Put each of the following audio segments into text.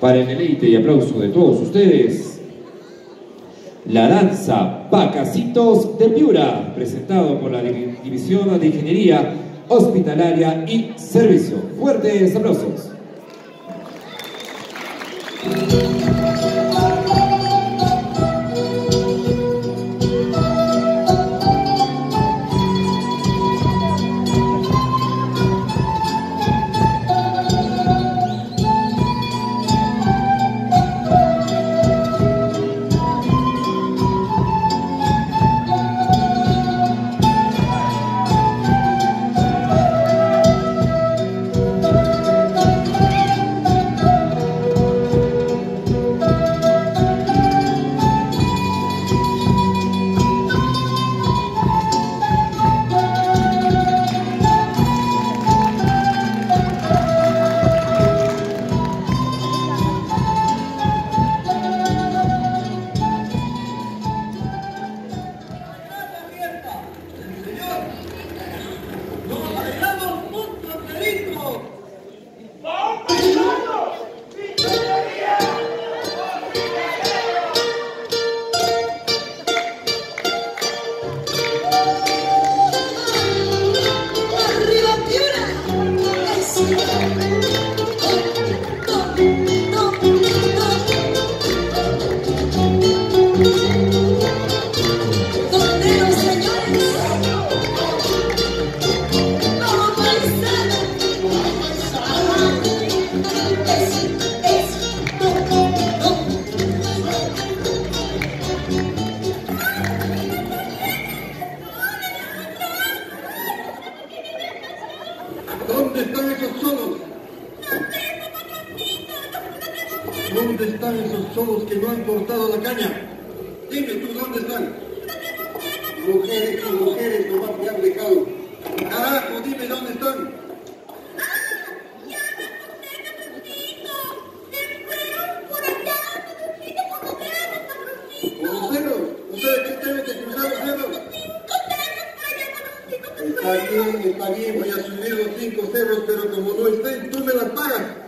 para el deleite y aplauso de todos ustedes, la danza Pacasitos de Piura, presentado por la División de Ingeniería Hospitalaria y Servicio. Fuertes aplausos. Son los que no han cortado la caña. Dime tú dónde están. Mujeres y mujeres no va a quedar pescado. Ah, dime dónde están. ¡Ah! ¡Lláman con cerca los hijos! ¡Se fueron por allá! ¡Me lo hiciste por lo que nos aprocitos! Los ceros! ¡Ustedes qué tienen que subir los cerros! Cinco ceros para allá, con los hijos también! Está bien, voy a subir los cinco ceros, pero como no estén, tú me las pagas.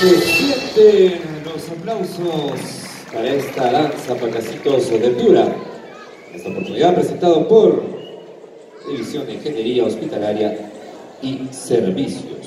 Se sienten los aplausos para esta danza Pacasitos de Piura. Esta oportunidad presentado por División de Ingeniería Hospitalaria y Servicios.